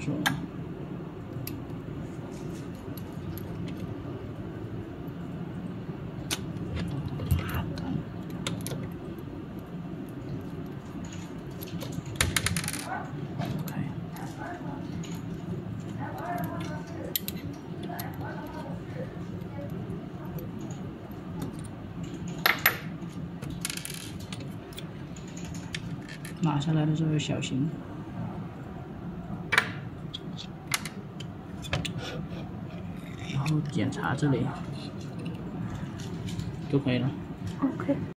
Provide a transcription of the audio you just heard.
说。拿下来的时候要小心，然后检查这里就可以了。OK。